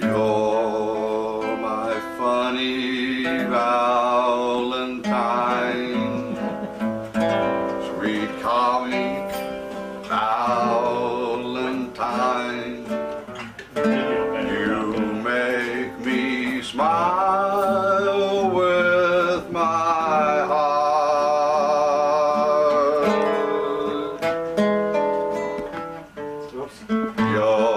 You're my funny Valentine, sweet comic Valentine. You make me smile with my heart. Your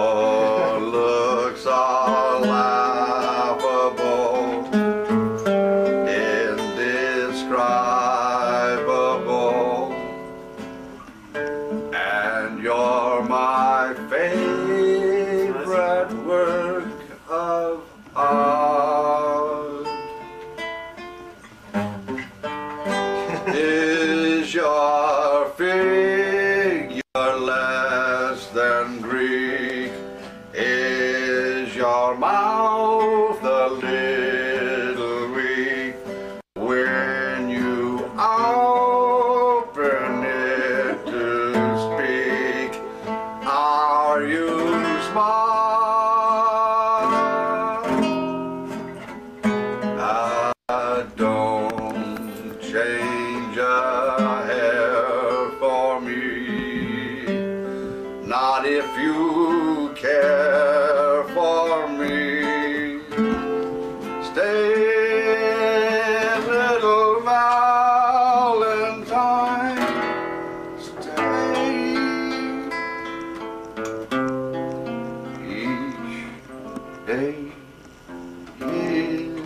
you're my favorite work of art. Is your figure less than Greek? Is your mouth Are you smart? I don't change a hair for me, not if you Day is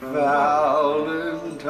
Valentine's.